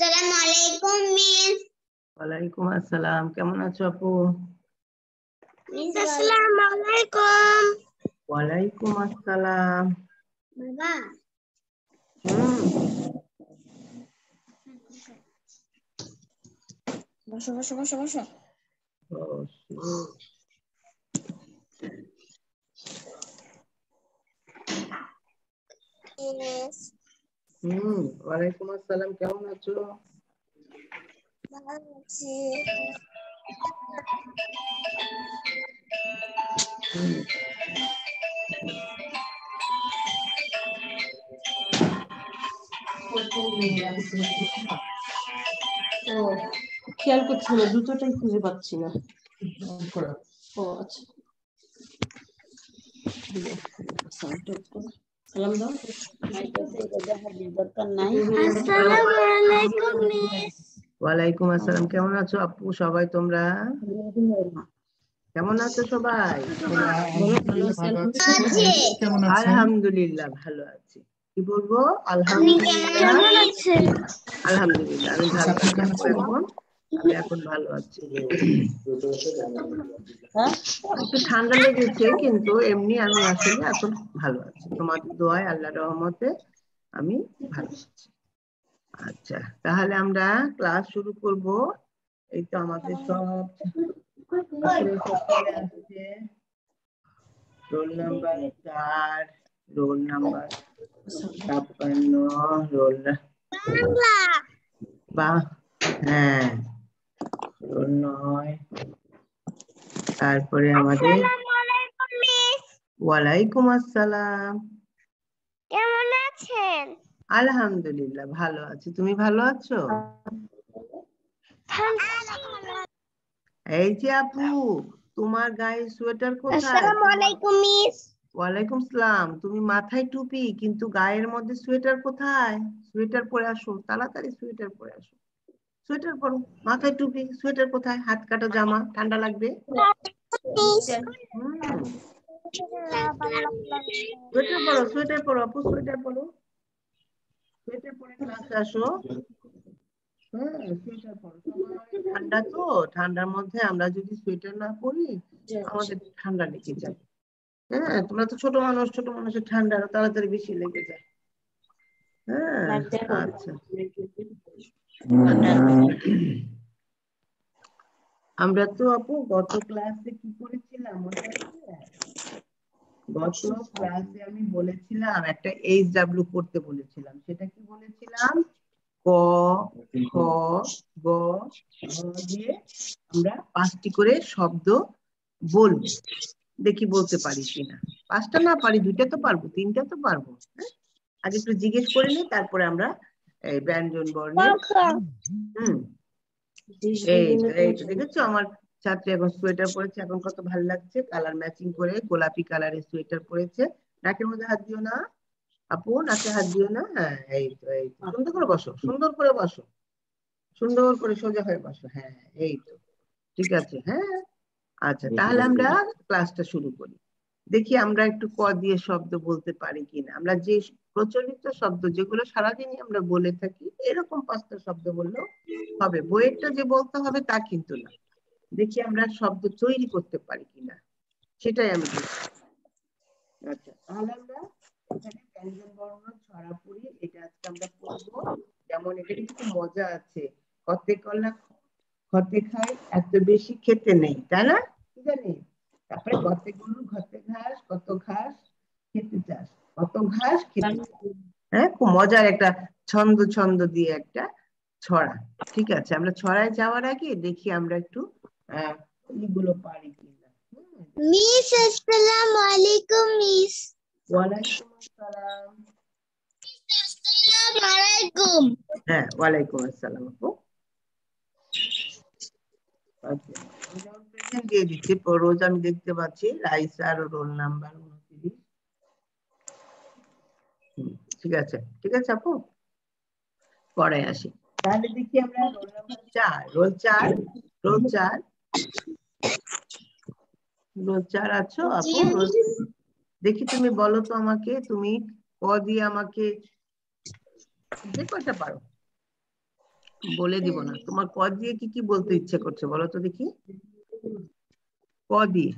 আসসালামু আলাইকুম মিস ওয়ালাইকুম আসসালাম কেমন আছো আপু মিস আসসালামু আলাইকুম ওয়ালাইকুম আসসালাম বাবা হুম বসো বসো বসো বসো ও, শুরু। মিস হুম ওয়ালাইকুম আসসালাম কেমন আছো? খেয়াল করছি না দুটোটাই খুঁজে পাচ্ছি না। ও আচ্ছা। সালাম দাও। আসসালামু আলাইকুম মিস। ওয়ালাইকুম আসসালাম কেমন আছো আপু? সবাই তোমরা? কেমন আছো সবাই? আলহামদুলিল্লাহ ভালো আছি। কি বলব? আলহামদুলিল্লাহ। আলহামদুলিল্লাহ আমি ভালো আছি। এখন? আমি এখন ভালো আছি। হ্যাঁ? একটু ঠান্ডা লেগেছে কিন্তু এমনি আমি আসলে এখন ভালো আছি। তোমাদের দোয়ায় আল্লাহ রহমতে আমি ভালো আছি। আচ্ছা তাহলে আমরা ক্লাস শুরু করব। এই তো আমাদের সব রোল নাম্বার চার রোল নাম্বার ছাপ্পান্ন রোল বাংলা। বা হ্যাঁ। নয়। তারপরে আমাদের ওয়ালাইকুম আসসালাম। কেমন আছেন? আলহামদুলিল্লাহ ভালো আছি। তুমি ভালো আছো? এই যে আপু তোমার গায়ে সোয়েটার কোথায়? আসসালামু আলাইকুম মিস। ওয়ালাইকুম সালাম। তুমি মাথায় টুপি কিন্তু গায়ের মধ্যে সোয়েটার কোথায়? সোয়েটার পরে আসো তাড়াতাড়ি সোয়েটার পরে আসো। সোয়েটার পরো মাথায় টুপি সোয়েটার কোথায়? হাত কাটা জামা ঠান্ডা লাগবে? সোয়েটার পরো সোয়েটার পরো আপু সোয়েটার পরো। সোয়েটার পরে ক্লাসে আসো। হ্যাঁ ঠান্ডা তো ঠান্ডার মধ্যে আমরা যদি সোয়েটার না পরি আমাদের ঠান্ডা লেগে যাবে হ্যাঁ তোমরা তো ছোট মানুষ ছোট মানুষের ঠান্ডা তাড়াতাড়ি বেশি লেগে যায়। হ্যাঁ আচ্ছা। আমরা তো আপু গত ক্লাসে কি করেছিলাম? গত ক্লাসে আমি বলেছিলাম, একটা এইচ ডাব্লিউ করতে বলেছিলাম। সেটা কি বলেছিলাম? ক, খ, গ দিয়ে আমরা পাঁচটি করে শব্দ বলব। দেখি বলতে পারি কিনা। পাঁচটা না পারি, দুইটা তো পারব, তিনটা তো পারব। হ্যাঁ? আগে একটু জিজ্ঞেস করে নিই তারপরে আমরা এই ব্যঞ্জন বর্ণের। হুম। এই তো, এই দেখেছ? আমার ছাত্রী এখন সোয়েটার পরেছে এখন কত ভালো লাগছে। কালার ম্যাচিং করে গোলাপি কালারের সোয়েটার পরেছে। নাকের মধ্যে হাত দিও না। আপু নাকে হাত দিও না। হ্যাঁ এই তো এই তো। সুন্দর করে বসো সুন্দর করে বসো। সুন্দর করে সোজা হয়ে বসো। হ্যাঁ এই তো। ঠিক আছে হ্যাঁ। আচ্ছা তাহলে আমরা ক্লাসটা শুরু করি। দেখি আমরা একটু ক দিয়ে শব্দ বলতে পারি কিনা। আমরা যে প্রচলিত শব্দ যেগুলো সারাদিনই আমরা বলে থাকি, এরকম পাঁচটা শব্দ বললেও হবে। বইয়েরটা যে বলতে হবে তা কিন্তু না। দেখি আমরা শব্দ তৈরি করতে পারি কিনা। সেটাই আমি আচ্ছা তাহলে আমরা এখানে ব্যঞ্জন বর্ণ এটা আজকে আমরা পড়ব। যেমন এটা কিন্তু মজা আছে। কতে কলা, খতে খায়, এত বেশি খেতে নেই, তাই না? জানি? তারপরে কতে গরু ঘাস, কত ঘাস, খেতে চাস। হ্যাঁ খুব মজার একটা ছন্দ ছন্দ দিয়ে একটা ছড়া। ঠিক আছে আমরা ছড়ায় যাওয়ার আগে দেখি আমরা একটু পারি কিনা। মিস আসসালামু আলাইকুম মিস। ওয়ালাইকুম আসসালাম। আসসালামু আলাইকুম। হ্যাঁ ওয়ালাইকুম আসসালাম আপু। আচ্ছা আমি যেমন present দিয়ে দিচ্ছি। রোজ আমি দেখতে পাচ্ছি রাইসার রোল নাম্বার ঠিক আছে ঠিক আছে আপু? পরে আসি। তাহলে দেখি আমরা রোল নাম্বার চার রোল চার রোল চার। রোল চার আছো? আপু দেখি। তুমি বলো তো আমাকে তুমি ক দিয়ে আমাকে যে কয়টা পারো? বলে দিব না। তোমার ক দিয়ে কি কি বলতে ইচ্ছে করছে? বলো তো দেখি। ক দিয়ে?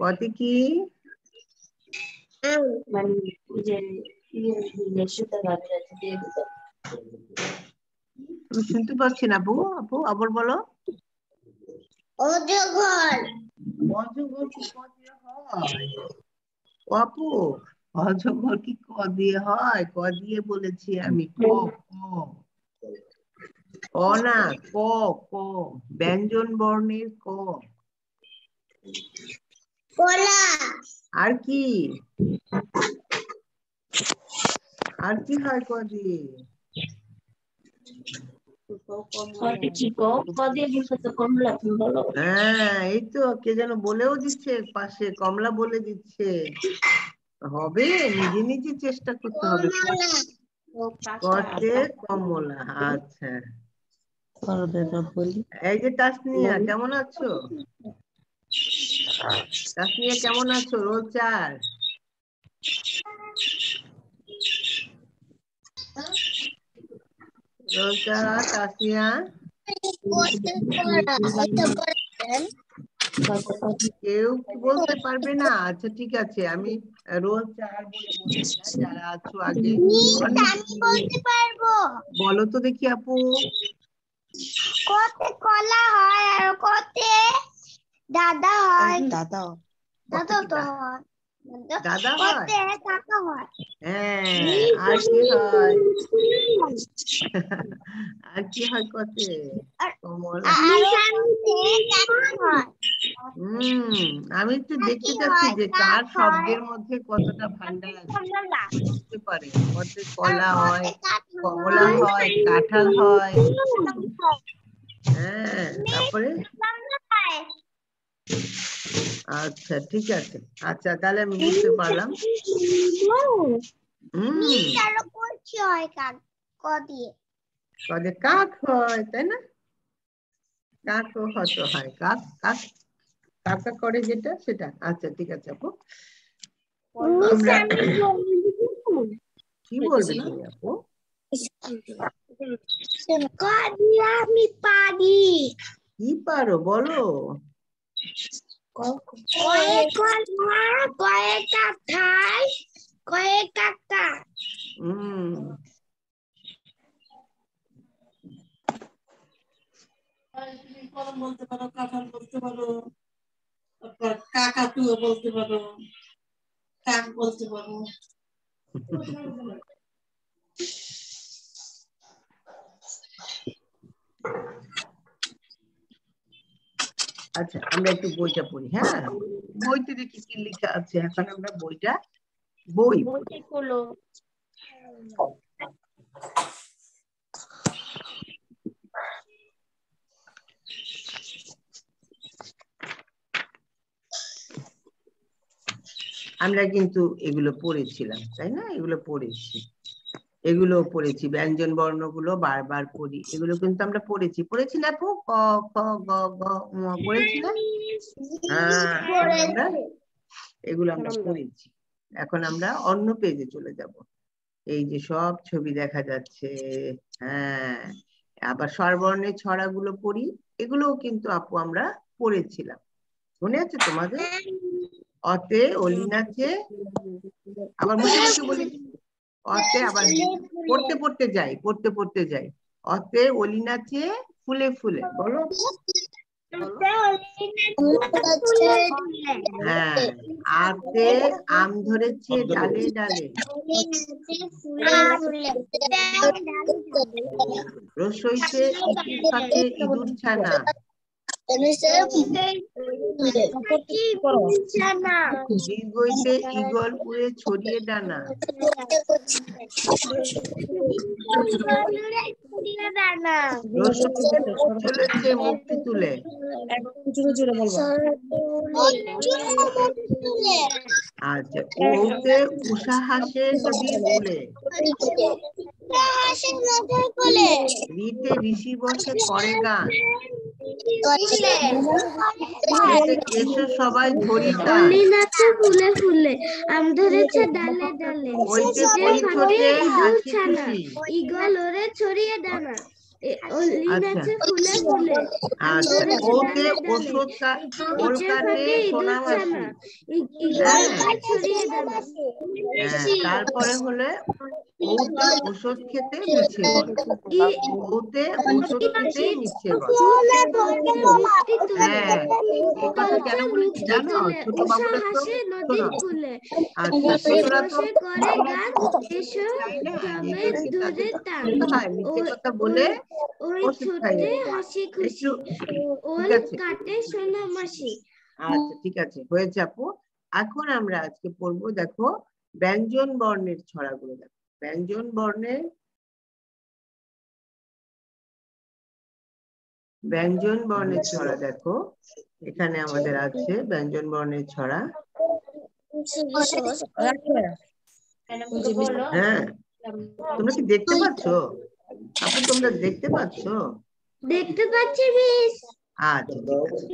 কতে কি দিতে আমি শুনতে পাচ্ছি না আপু আপু আবার বলো। অজগর। অজগর কি ক দিয়ে হয়? ও আপু অজগর কি ক দিয়ে হয়? ক দিয়ে বলেছি আমি ক ক। ক না ক ক। ব্যঞ্জন বর্ণের ক। কলা আর কি? আর কি হয় কদে? হ্যাঁ এই তো কে যেন বলেও দিচ্ছে পাশে কমলা বলে দিচ্ছে। হবে নিজে নিজে চেষ্টা করতে হবে। কমলা আচ্ছা। এই যে তাসনিয়া কেমন আছো? তাসনিয়া কেমন আছো? রোল চার। রোল চার তাসনিয়া কেউ বলতে পারবে না? আচ্ছা ঠিক আছে আমি রোল চার বলে যারা আছো আগে। বলো তো দেখি আপু। কত কলা হয় আর কতে দাদা হয়। দাদা দাদা তো হয়। দাদা হয়? কাকা হয়। হ্যাঁ আর কি হয়? আর কি হয় কতে? কমলা। আর কতে কাকা হয়? হম আমি তো দেখতে চাচ্ছি যে কার শব্দের মধ্যে কতটা ভান্ডার আছে? বুঝতে পারে। কতে কলা হয়। কমলা হয় কাঁঠাল হয়। হ্যাঁ। তারপরে? আচ্ছা ঠিক আছে। আচ্ছা তাহলে আমি বুঝতে পারলাম। হয় কাক হয় তাই না? কাকও হয়তো হয়। কাক কাক কাকা করে যেটা সেটা। আচ্ছা ঠিক আছে আপু। কি বলবে তুমি আপু? আমি পারি। কি পারো বলো। কয়ে কলা কয়ে কাঁঠাল কয়ে কলম বলতে পারো কাঁঠাল বলতে পারো তারপর কাকাতুয়া বলতে পারো কাক বলতে পারো আচ্ছা আমরা একটু বইটা পড়ি হ্যাঁ? বইতে দেখি কি লেখা আছে? এখন আমরা বইটা বই আমরা কিন্তু এগুলো পড়েছিলাম তাই না? এগুলো পড়েছি। এগুলো পড়েছি ব্যঞ্জন বর্ণগুলো বারবার পড়ি এগুলো কিন্তু আমরা পড়েছি। পড়েছি না আপু ক খ গ গ পড়েছি না? হ্যাঁ আমরা এগুলো আমরা পড়েছি। এখন আমরা অন্য পেজে চলে যাব। এই যে সব ছবি দেখা যাচ্ছে হ্যাঁ। আবার স্বরবর্ণের ছড়াগুলো পড়ি এগুলোও কিন্তু আপু আমরা পড়েছিলাম। মনে আছে তোমাদের? অতে অলিনাচে আবার মুখে মুখে বলি অতে আবার পড়তে পড়তে যাই পড়তে পড়তে যাই। অতে অলি নাচে ফুলে ফুলে বলো। হ্যাঁ আতে আম ধরেছে ডালে ডালে। রসইতে ইঁদুর ছানা। দীর্ঘইতে ইগল উড়ে ছড়িয়ে ডানা চলেছে মুক্তি তুলে আচ্ছা ওতে উষা হাসে নদীর কূলে রিতে ঋষি বসে করে গান এসো সবাই ধরি নাচে ফুলে ফুলে আম ধরেছে ডালে যে ইঁদুর ছানা খুশি। ইগল ওরে ছড়িয়ে দানা। এ- ওকে ওষুধ ওর ইঁদুর সোনা তারপরে হলে ওতে ওষুধ খেতে মিছে ওতে ওষুধ খেতে মিছে হ্যাঁ। এই কথা কেন বলেছি জানো? ছোট বাবুরা তো আচ্ছা ছোটরা তো করে গান কথা বলে ওই। হাসি খুশি ওল কাটে সোনা মাসি। আচ্ছা ঠিক আছে হয়েছে আপু এখন আমরা আজকে পড়ব দেখো ব্যঞ্জন বর্ণের ছড়াগুলো দেখো। ব্যঞ্জন বর্ণের ব্যঞ্জন বর্ণের ছড়া দেখো। এখানে আমাদের আছে ব্যঞ্জন বর্ণের ছড়া। হ্যাঁ। তোমরা কি দেখতে পাচ্ছ? আপু তোমরা দেখতে পাচ্ছ? দেখতে পাচ্ছি মিস আচ্ছা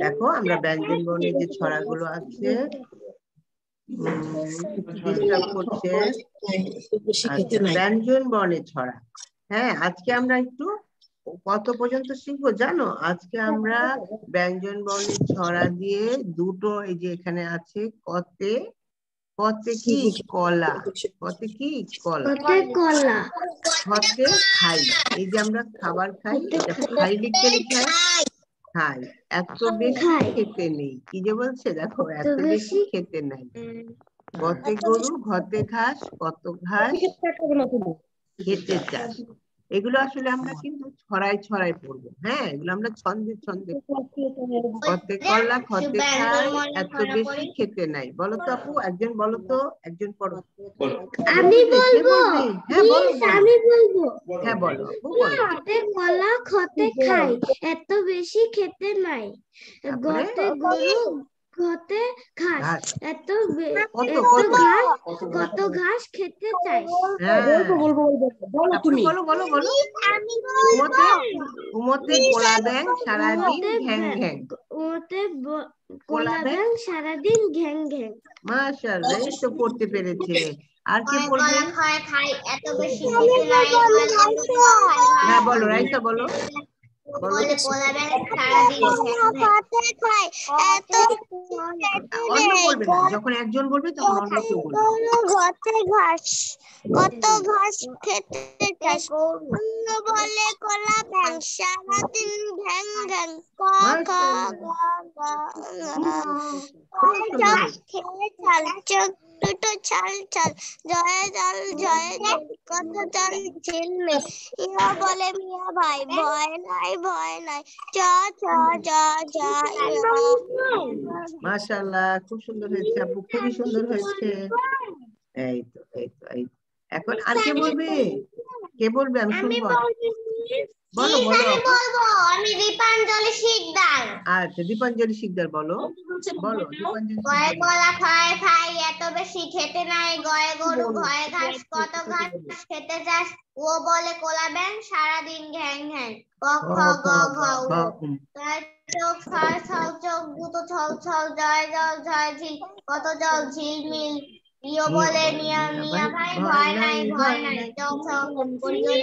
দেখো আমরা ব্যঞ্জন বর্ণের যে ছড়াগুলো আছে আচ্ছা, ব্যঞ্জন বর্ণের ছড়া। হ্যাঁ আজকে আমরা একটু কত পর্যন্ত শিখব জানো? আজকে আমরা ব্যঞ্জন বর্ণের ছড়া দিয়ে দুটো এই যে এখানে আছে কতে কতে কি কলা কতে কি কলা কলা হতে খাই এই যে আমরা খাবার খাই এটা খাই লিখতে লিখে খাই। এত বেশি খেতে নেই। কি যে বলছে দেখো এত বেশি খেতে নাই। কতে গরু ঘতে ঘাস কত ঘাস? খেতে চাস এগুলো আসলে আমরা কিন্তু ছড়াই ছড়াই পড়ব। হ্যাঁ এগুলো আমরা ছন্দে ছন্দে কতে কলা খতে খাই এত বেশি খেতে নাই। বলো তো আপু একজন বলো তো একজন পড়ো। আমি বলব? হ্যাঁ বলো বলো। আমি বলব? হ্যাঁ বলো আপু বলো। খতে কলা খতে খাই এত বেশি খেতে নাই। তারপরে? গতে গরু ঘতে ঘাস। এত? ঘাস? কত ঘাস? খেতে চাই হ্যাঁ। বলব বলো আপু বলো বলো বলো। উমতে উমতে কোলা ব্যাং সারাদিন ঘ্যাং ঘ্যাং। কোলা কোলা ব্যাং? সারাদিন ঘ্যাং ঘ্যাং। মাশাআল্লাহ এই তো পড়তে পেরেছে। আর কি পড়বে খায় খাই এত বেশি হ্যাঁ বলো রাইসা বলো। যখন একজন বলবে তখন অন্য কেউ বলবে। ঘাস কত ঘাস খেতে চাস। অন্য বলে কলা সারাদিন ঘ্যাং ঘ্যাং ক গ চল খেয়ে চাল চোখ দুটো চাল চাল। জয় জল জয় জল কত জল ঝিলমিল। ইয়া বলে মিয়া ভাই ভয় নাই ভয় নাই। চ চ জ জ ইয়া। মাশাআল্লাহ খুব সুন্দর হয়েছে আপু খুবই সুন্দর হয়েছে। এই তো এই তো এই এখন আর কে বলবে? কে বলবে? আমি শুনব। বলো বলো। আমি দীপাঞ্জলি শিকদার। আচ্ছা দীপাঞ্জলি শিকদার বলো। বলো দীপাঞ্জলি গয়ে শিকদার। খায় খাই এত বেশি খেতে নাই। গয়ে গরু ঘয়ে ঘাস কত ঘাস খেতে চাস ও বলে কোলা ব্যাং সারাদিন ঘ্যাং ঘ্যাং। ক খ গ ঘ উ। উম, তার চোখ ছয় ছল চোখ দুটো ছল ছল জয় জল জয় ঝিল। কত জল ঝিলমিল ইয়ো বলে মিয়া মিয়া ভাই ভয় নাই ভয় নাই। চল চল করিও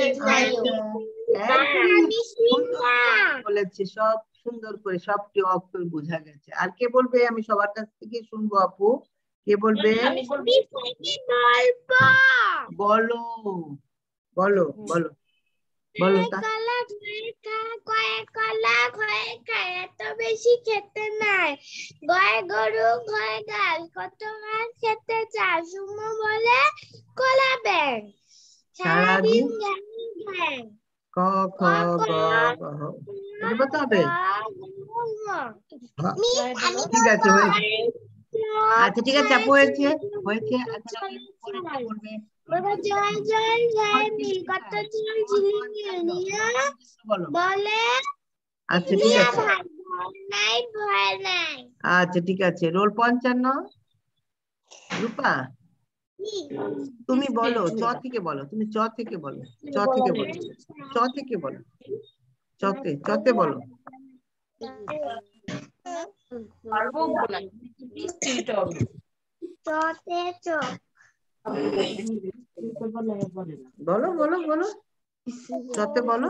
করে বলেছে সব সুন্দর করে সবটি অক্ষর বোঝা গেছে। আর কে বলবে? আমি সবার কাছ থেকে শুনব আপু। কে বলবে? বলো বলো বলো বলো কলা ঘয়ে খায় এত বেশি খেতে নাই। গয়ে গরু ঘয়ে গাল কত মাছ খেতে সুমো বলে কলা ব্যাং সারাদিন ক খ গ ঘ বলতে হবে। ঠিক আছে আচ্ছা ঠিক আছে আপু হয়েছে হয়েছে। আচ্ছা জয় জয় জয় বলে আচ্ছা ঠিক আছে। আচ্ছা ঠিক আছে। রোল পঞ্চান্ন। রূপা। তুমি বলো চ থেকে বলো তুমি চ থেকে বলো চ থেকে বলো চ থেকে বলো চতে চতে বলো বলো বলো বলো চতে বলো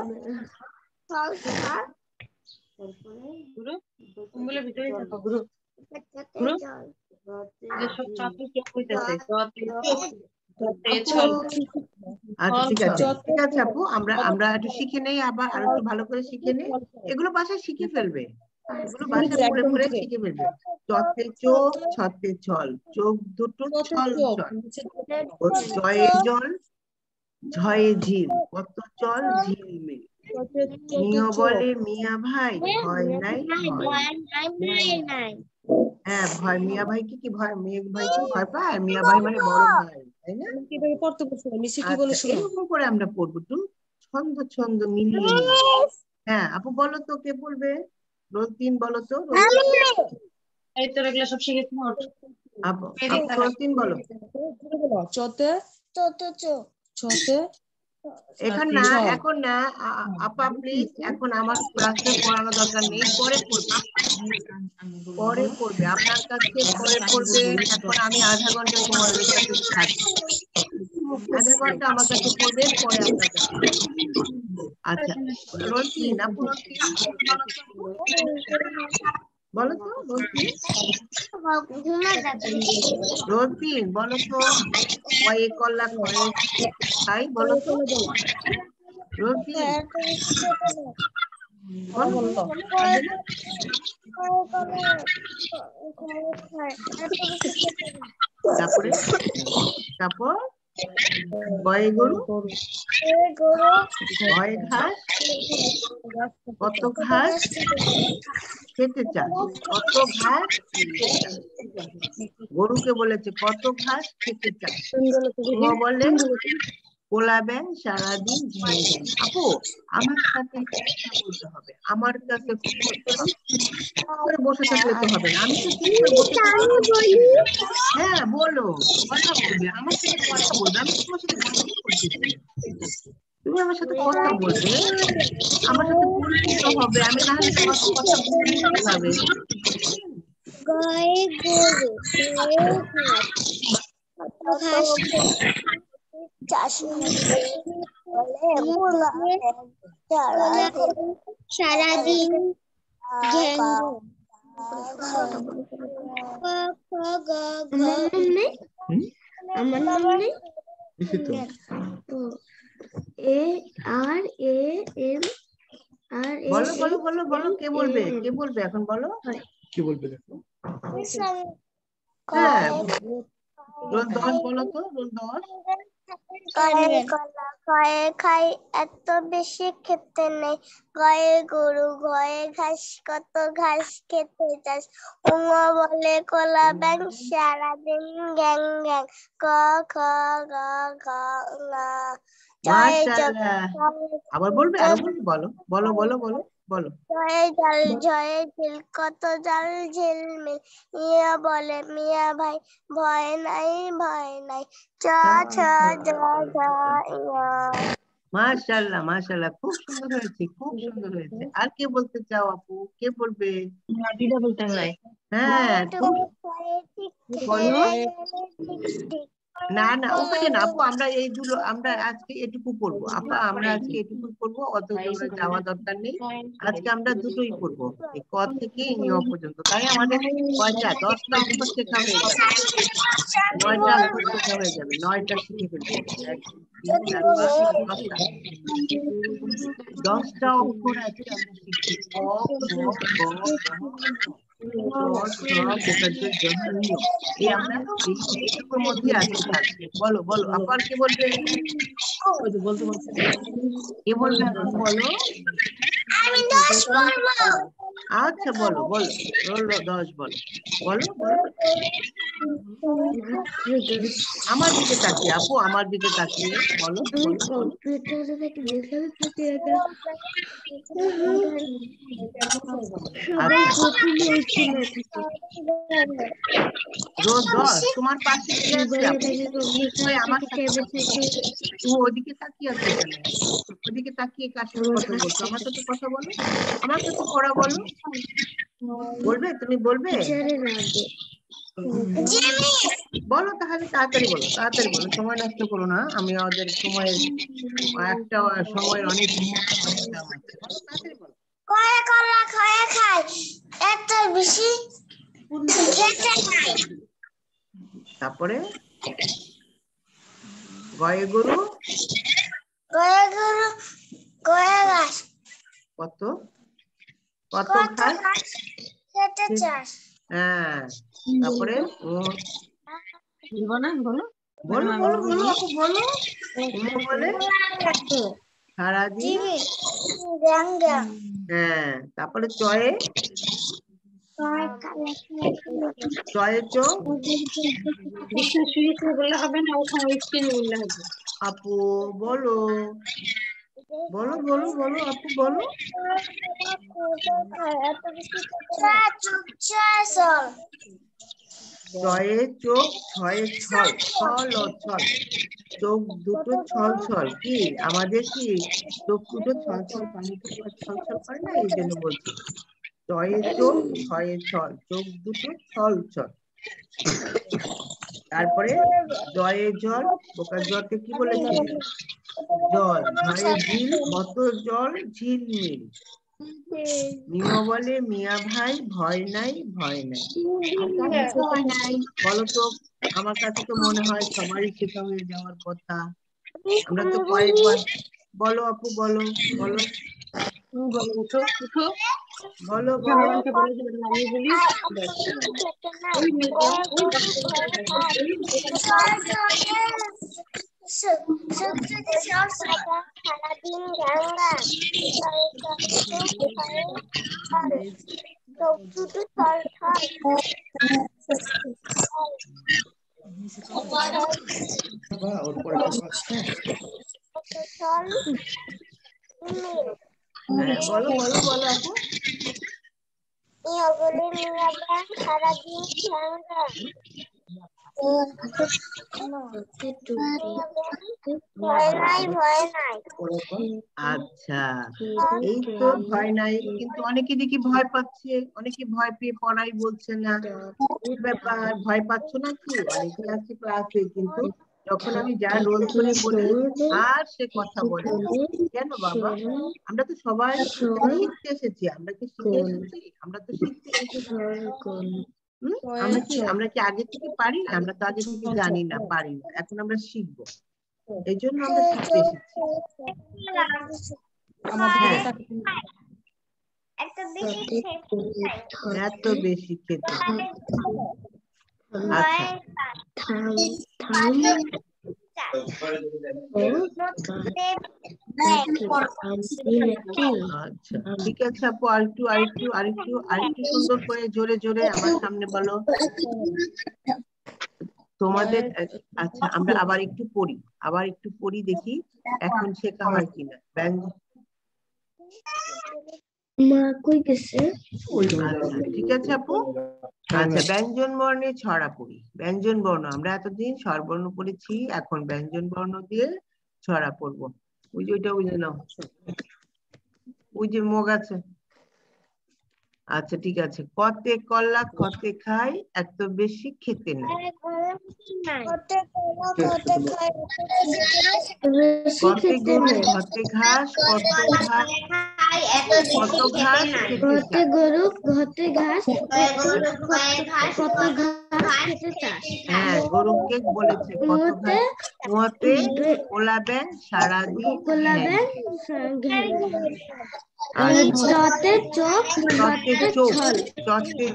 ভিতরে থাকো আচ্ছা ঠিক আছে। ঠিক আছে আপু আমরা আমরা একটু শিখে নেই আবার আর একটু ভালো করে শিখে নেই। এগুলো বাসায় শিখে ফেলবে। এগুলো বাসায় পড়ে পড়ে শিখে ফেলবে। চতে চোখ ছতে ছল চোখ দুটো ছল ছল। জয়ে জল ঝয়ে ঝিল। কত চল ঝিলমিল মিয়া বলে মিয়া ভাই ভয় নাই নাই নাই হ্যাঁ ভয় মিয়া ভাই কি কি ভয় মিয়া ভাই কি ভয় পায় মিয়া ভাই মানে বড় ভাই তাই না কীভাবে পড়তে বলছো মিশে কি আচ্ছা, বলে শোনো এরকম করে আমরা পড়ব তো ছন্দ ছন্দ মিলিয়ে। হ্যাঁ আপু বলো তো কে বলবে রোজ দিন বলো তো রোজ এই তো এগুলো সব শিখেছি মোট আপু রোজ দিন বলো চতে চতে এখন না এখন না আ- আপা প্লিজ এখন আমার ক্লাসে পড়ানো দরকার নেই পরে পড়বে। পরে পড়বে আপনার কাছে পরে পড়বে এখন আমি আধা ঘণ্টা কাছে থাকব আধা ঘণ্টা আমার কাছে পড়বে পরে আপনার কাছে আচ্ছা রোজদিন আপু রোজদিন বলো তো বলো তো। কয়ে কল্লা কয়ে খাই বলো তো। তারপরে? তারপর? কয়ে গরু। কয়ে ঘাস কত ঘাস খেতে চাস কত ঘাস গরুকে বলেছে কত ঘাস খেতে চাস ও বলে কোলা ব্যাং সারাদিন ঘ্যাং। আপু আমার সাথে বলতে হবে। আমার কাছে বলতে বসে থাকলে তো হবে না। আমি তো হ্যাঁ বলো। কথা বলবে। আমার সাথে কথা বলবে। আমি তোমার সাথে তুমি আমার সাথে কথা বলবে। আমার সাথে পরিচিত হবে। আমি না হলে তোমার কথা বলব কীভাবে গায়ে গরু সারাদিন আমার নাম নেই এ আর এ এম আর এ বলো বলো বলো বলো কে বলবে কে বলবে এখন বলো কি বলবে দেখো হ্যাঁ রোল দশ বলো তো রোল দশ কলা খাই এত বেশি খেতে নেই। গায়ে গরু গায়ে ঘাস কত ঘাস খেতে চাস। উমা বলে কলা ব্যাং সারাদিন গ্যাং গ্যাং ক খ গ ঘ আবার বলবে আরও বলবে বলো বলো বলো বলো। বলো। জয়ে জল জয়ে ঝিল কত জল ঝিলমিল মিয়া বলে মিয়া ভাই ভয় নাই ভয় নাই। চ ছ জ ঝ ইয়া। মাশাআল্লাহ মাশাআল্লাহ খুব সুন্দর হয়েছে খুব সুন্দর হয়েছে। আর কে বলতে চাও আপু? কে বলবে? মাটিটা বলতে নাই হ্যাঁ বলো। না না ওখানে না আপু আমরা এই দুটো আমরা আজকে এটুকু পড়ব আপা আমরা আজকে এটুকু পড়ব অত যাওয়া দরকার নেই। আজকে আমরা দুটোই এই ক থেকে নিয় পর্যন্ত। তাই আমাদের কয়টা দশটা অক্ষর শেখা হয়ে যাবে। নয়টা অক্ষর শেখা হয়ে যাবে নয়টা শিখে ফেলব দশটা অক্ষর আজকে আমরা শিখছি। ক খ গ। বলো বলো আবার কি বলবে বলতে বলতে কে বলবে বলো আমি দোষ করব আচ্ছা বলো বলো বলো দশ বলো। বলো বলো। আমার দিকে তাকিয়ে আপু আমার দিকে তাকিয়ে বলো। কম্পিউটারে থেকে যেখানে থাকে এটা সবাই প্রথমে ওইখানে রোজ দশ তোমার পাশে আমার ওদিকে তাকিয়ে আছো ওদিকে তাকিয়ে কার সাথে কথা বলছো। আমার সাথে কথা বলো। আমার সাথে পড়া বলো। বলবে? তুমি বলবে? বলো তাহলে তাড়াতাড়ি বলো তাড়াতাড়ি বলো। সময় নষ্ট করো না। আমি ওদের সময়ের একটা সময়ের অনেক অনেক দাম আছে বলো, তাড়াতাড়ি বলো কয়ে কলা খয়ে খায় এত বেশি তারপরে? গয়ে গরু? কত কত চাস হ্যাঁ তারপরে ও বলব না বলো বলো বলো বলো আপু বলো বলে সারাদিন গ্যাং গ্যাং হ্যাঁ তারপরে চয়ে চয়ে শুয়ে বললে হবে না ওখানে স্ক্রিনে বললে হবে আপু, বলো। বলো বলো বলো, আপু, বলো। ছয়ে চোখ, ছয়ে ছল ছল ও ছল। চোখ দুটো ছল ছল। কি? আমাদের কি চোখ দুটো ছল ছল, পানি ছল ছল করে না? এই জন্য বলছি। ছয়ে চোখ, ছয়ে ছল। চোখ দুটো ছল ছল। তারপরে জয়ে জল, বোকার জলকে কি বলেছে জল ঝয়ে ঝিল কত জল ঝিলমিল মিয়া বলে, মিয়া ভাই, ভয় নাই ভয় নাই। ভয় নাই বলো তো, আমার কাছে তো মনে হয় সবারই শেখা হয়ে যাওয়ার কথা। আমরা তো কয়েকবার, বলো আপু, বলো বলো। বলো, উঠো উঠো। বলো সারাদিন গাঙ্গা হ্যাঁ বলো। বলো বলো আপু ভয় নাই আচ্ছা এই তো ভয় নাই, কিন্তু অনেকে দেখি ভয় পাচ্ছে, অনেকে ভয় পেয়ে পড়াই বলছে না। ব্যাপার, ভয় পাচ্ছ না কি অনেকে আছে ক্লাসে কিন্তু যখন আমি যা রোল করে বলি আর সে কথা বলে কেন বাবা? আমরা তো সবাই শিখতে এসেছি আমরা কি শিখে এসেছি? আমরা তো শিখতে এসেছি। আমরা কি আমরা কি আগে থেকে পারি? না আমরা তো আগে থেকে জানি না পারি না। এখন আমরা শিখব। এই জন্য আমরা শিখতে এসেছি। হ্যাঁ। এত বেশি খেতে। ঠিক আছে আপু আরেকটু আরেকটু আরেকটু আরেকটু সুন্দর করে জোরে জোরে আমার সামনে বলো। তোমাদের আচ্ছা আমরা আবার একটু পড়ি, আবার একটু পড়ি দেখি, এখন শেখা হয় কিনা। ব্যঞ্জ ঠিক আছে আপু? আচ্ছা ব্যঞ্জন বর্ণে ছড়া পড়ি। ব্যঞ্জন বর্ণ, আমরা এতদিন স্বরবর্ণ পড়েছি, এখন ব্যঞ্জন বর্ণ দিয়ে ছড়া পড়ব। ওই যে ওইটা বুঝে নাও। ওই যে মগ আছে। আচ্ছা ঠিক আছে। কতে কলা কতে খাই এত বেশি খেতে না কতে গরু কতে ঘাস কত ঘাস কত ঘাস ঘতে গরু ঘতে ঘাস কত ঘাস হ্যাঁ গরুকে বলেছে কত ঘাস সারাদিন চতে চোখ ছল। চটে চোখ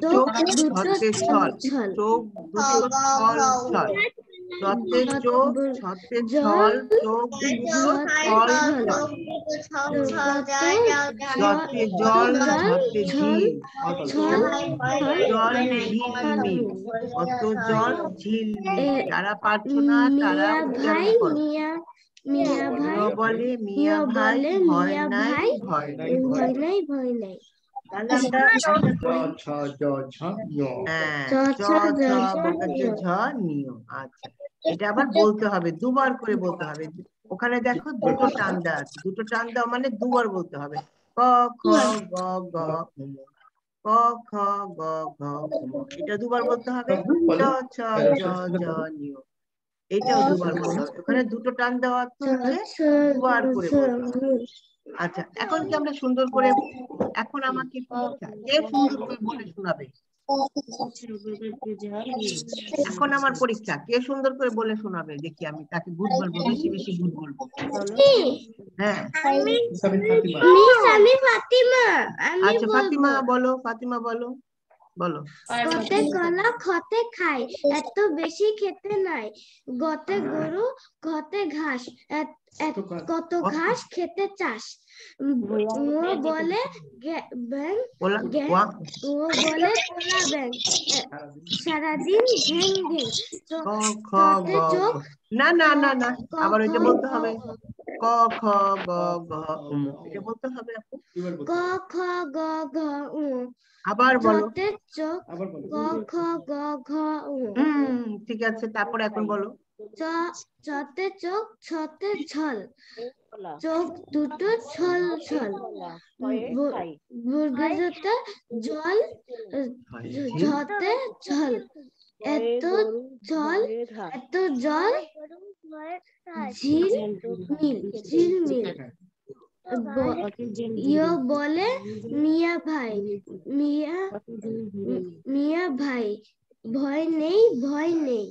চোখ ছতে ছল ছল। ছল। চোখ দুটো ছল ছল। চতে চোখ ছতে ছল। চোখ দুটো ছল ছল। জল ঝতে ঝিল। কত জল ঝিলমিল। কত জল ঝিলমিল। যারা পারছ না তারা ভাই মিয়া ভাই বলে মিয়া ভাই বলে ভয় মিয়া নাই ভাই ভয় নাই ভয় নাই। ভয় নিয়ম এটা আবার বলতে হবে দুবার করে বলতে হবে। ওখানে দেখো দুটো টান দেওয়া আছে। দুটো টান দেওয়া মানে দুবার বলতে হবে। ক খ গ গ ক খ গ ঘ এটা দুবার বলতে হবে। চ ছ জ জ নিয় এটাও দুবার বলতে হবে। ওখানে দুটো টান দেওয়া আছে দুবার করে আচ্ছা এখন কি আমরা সুন্দর করে এখন আমাকে পরীক্ষা কে সুন্দর করে বলে শোনাবে? এখন আমার পরীক্ষা। কে সুন্দর করে বলে শোনাবে? দেখি আমি তাকে গুড বলব বেশি বেশি গুড বলব। হ্যাঁ। আচ্ছা ফাতিমা বলো ফাতিমা বলো। বলো। গতে কলা খতে খাই এত বেশি খেতে নাই। গতে গরু ঘতে ঘাস কত ঘাস? খেতে চাস। ও বলে ও বলে কোলা ব্যাং। সারাদিন ঘ্যাং না না না না। আবার ওইটা বলতে হবে। ক খ গ ঘ উম। এটা বলতে হবে আপু। ক খ গ ঘ উ। আবার বলো। যতে চোখ আবার বলো। ক খ গ ঘ উ। হুম ঠিক আছে তারপরে এখন বলো। চ চতে চোখ ছতে ছল। চোখ দুটো ছল ছল। বুর্গজতে জল ঝতে ছল। এত জল এত জল ঝিল মিল ঝিল মিল ব- ইয়ো বলে মিয়া ভাই মিয়া মিয়া ভাই ভয় নেই ভয় নেই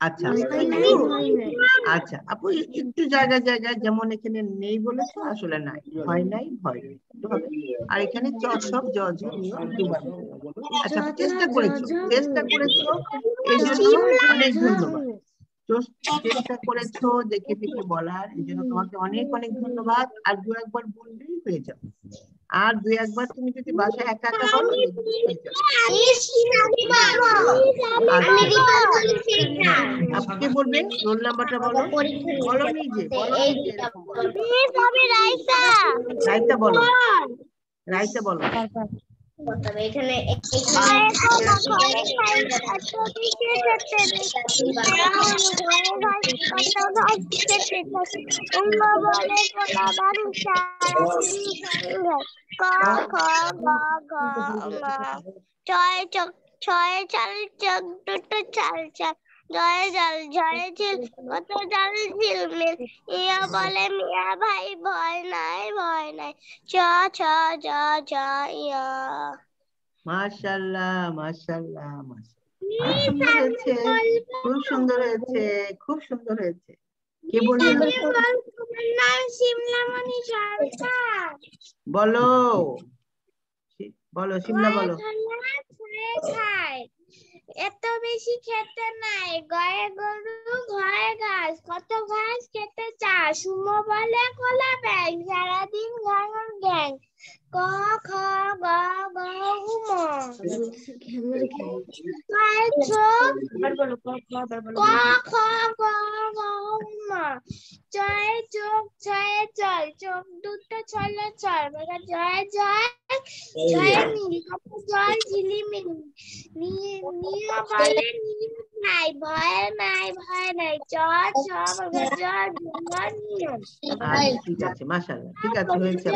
আচ্ছা ভয় নেই। আচ্ছা আপু একটু জায়গায় জায়গায় যেমন এখানে নেই বলেছ আসলে নাই। ভয় নাই ভয়। আর এখানে চ সব জ ঝ দুবার। আচ্ছা চেষ্টা করেছ চেষ্টা করেছ এই জন্য অনেক ধন্যবাদ। চেষ্টা করেছ দেখে দেখে বলার এই জন্য তোমাকে অনেক অনেক ধন্যবাদ। আর দু একবার বললেই হয়ে যাবে। আর দুই একবার তুমি যদি বাসায় একা একা বলো। আপনি বলবেন? রোল নাম্বারটা বলো। বলো নিজে রাইতা বলো। রাইতা বলো। এখানে ছয় চক ছয় চাল চক দুটো চাল চাল জয় জল ঝড়ে ঝিল কত জল ঝিলমিল। ইয়া বলে মিয়া ভাই ভয় নাই ভয় নাই। চ ছ জ জ ইয়া মাশাআল্লাহ মাশাআল্লাহ মাশাআল্লাহ খুব সুন্দর হয়েছে খুব সুন্দর হয়েছে খুব সুন্দর হয়েছে। কে বলবে? নাম শিমলামণি সরকার। বলো। বলো শিমলা বলো। এত বেশি খেতে নাই। গায়ে গরু ঘরে ঘাস। কত ঘাস খেতে চাস সুমো বলে, কলা ব্যাং সারাদিন ঘাঙর গ্যাং ক খ গ ছয় চোখ ক খ গ ঘ উম ছয় চোখ ছয় চল চোখ দুটো ছলে চল মানে জয় জয় জয় নীল কত জল ঝিলিমিলি নিয়ে নিয়ে বলে নিয়ে নাই ভয় নাই ভয় নাই চ ছ মানে জল নিয়ম আচ্ছা ঠিক আছে মাশাআল্লাহ ঠিক আছে হয়েছে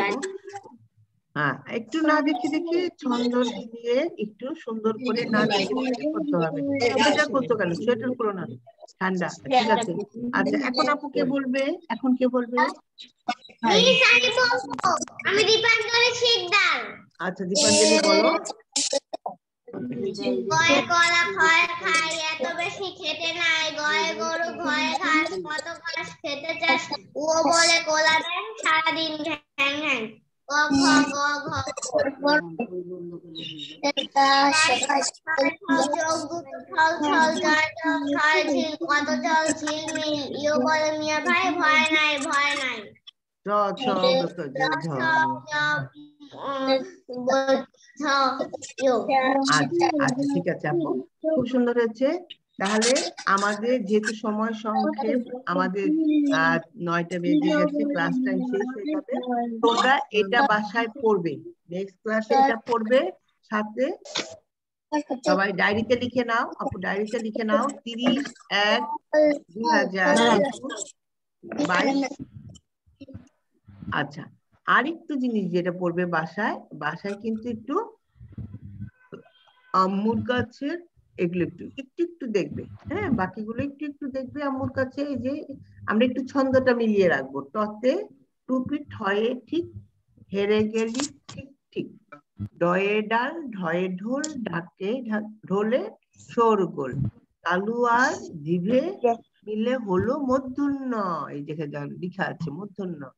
হ্যাঁ একটু না দেখে দেখে ছন্দ দিয়ে একটু সুন্দর করে না দেখে দেখে করতে হবে। সোয়েটার করো না। ঠান্ডা ঠিক আছে। আচ্ছা এখন আপু কে বলবে? এখন কে বলবে? আমি দীপাঞ্জলি শিকদার। আচ্ছা দীপাঞ্জলি বলো। গয়ে কলা খাই এত বেশি খেতে নাই। গয়ে গরু ঘরে ঘাস কত ঘাস খেতে চাস ও বলে কোলা ব্যাং সারাদিন ঘ্যাং ঘ্যাং। ভাই ভয় নাই ভয় নাই আচ্ছা ঠিক আছে আপু। খুব সুন্দর হয়েছে। তাহলে আমাদের যেহেতু সময় সংক্ষেপ আমাদের নয়টা বেজে গেছে ক্লাস টাইম শেষ হয়ে যাবে। তোমরা এটা বাসায় পড়বে। নেক্সট ক্লাসে এটা পড়বে সাথে সবাই ডায়েরিতে লিখে নাও। আপু ডায়েরিতে লিখে নাও। তিরিশ এক দুই হাজার বাইশ। আচ্ছা আরেকটু জিনিস যেটা পড়বে বাসায় বাসায় কিন্তু একটু আম্মুর কাছের এগুলো একটু একটু একটু দেখবে। হ্যাঁ বাকিগুলো একটু একটু দেখবে আমার কাছে, এই যে আমরা একটু ছন্দটা মিলিয়ে রাখব। টতে টুপি, ঠয়ে ঠিক, হেরে গেলি ঠিক ঠিক। ডয়ে ডাল, ঢয়ে ঢোল ডাকে ঢা- ঢোলে শোরগোল কালু আর জিভে মিলে হলো মূর্ধন্য এই যেখানে লিখা আছে মূর্ধন্য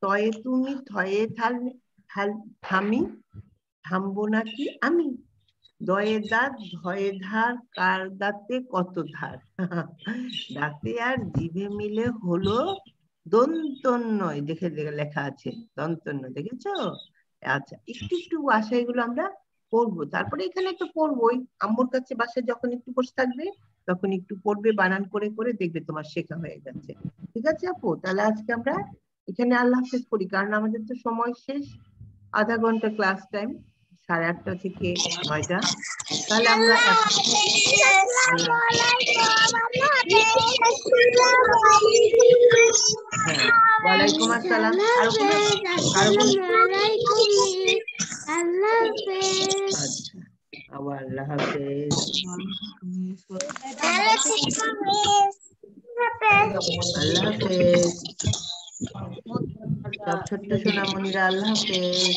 তয়ে তুমি থয়ে থাল- থামি, থামবো নাকি আমি? দয়ে দাঁত ধয়ে ধার কার দাঁতে কত ধার? দাঁতে আর জিভে মিলে হলো দন্তন্য এই দেখে লেখা আছে দন্তন্য দেখেছ? আচ্ছা একটু একটু বাসায় এগুলো আমরা পড়ব। তারপরে এখানে একটা পড়বোই আম্মুর কাছে বাসায় যখন একটু বসে থাকবে, তখন একটু পড়বে, বানান করে করে দেখবে তোমার শেখা হয়ে গেছে। ঠিক আছে, আপু? তাহলে আজকে আমরা এখানে আল্লাহ হাফেজ করি কারণ আমাদের তো সময় শেষ। আধা ঘণ্টা ক্লাস টাইম সাড়ে আটটা থেকে নয়টা। তাহলে আমরা এক- হ্যাঁ ওয়ালাইকুম আসসালাম। আর কোনো আর কোনো আল্লাহ হাফেজ। আচ্ছা আবার আল্লাহ হাফেজ। আল্লাহ হাফেজ। সব ছোট্ট সোনামণিরা আল্লাহ হাফেজ।